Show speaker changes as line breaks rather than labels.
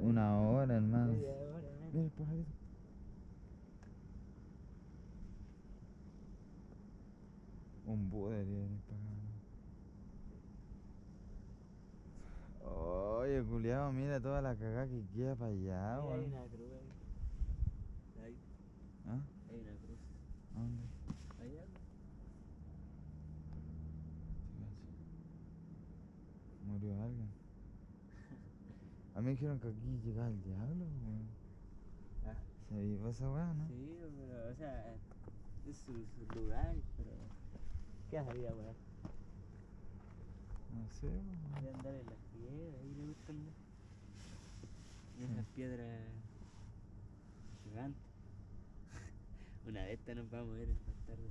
Una hora, hermano.
Media hora, ¿eh?
Mira el pajarito. Un búho debería venir para. Oye, culiao, mira toda la cagada que queda para allá,
Ahí hay una cruz ahí. Ahí
¿Ah?
hay una cruz.
¿A dónde?
Allá.
Murió alguien. A mí me dijeron que aquí llegaba el diablo, weón.
Ah,
¿Se vive esa weá, no?
sí, pero, o sea, es su, su lugar, pero. ¿Qué haría, weón?
No sé, weón.
De andar en las piedras, ahí le gusta andar. En esas piedras gigantes. Una de estas nos vamos a ver esta tarde.